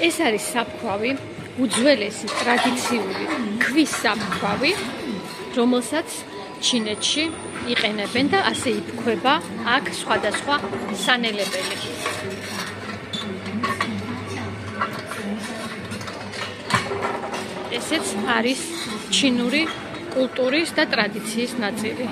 ეს არის საფქვავი, უძველესი ტრადიციული ქვის საფქვავი, რომელსაც ჩინეთში იყენებენ და ასე იფქვება აქ სხვადასხვა სანელებელი. ესეც არის ჩინური კულტურის და ტრადიციის ნაწილი.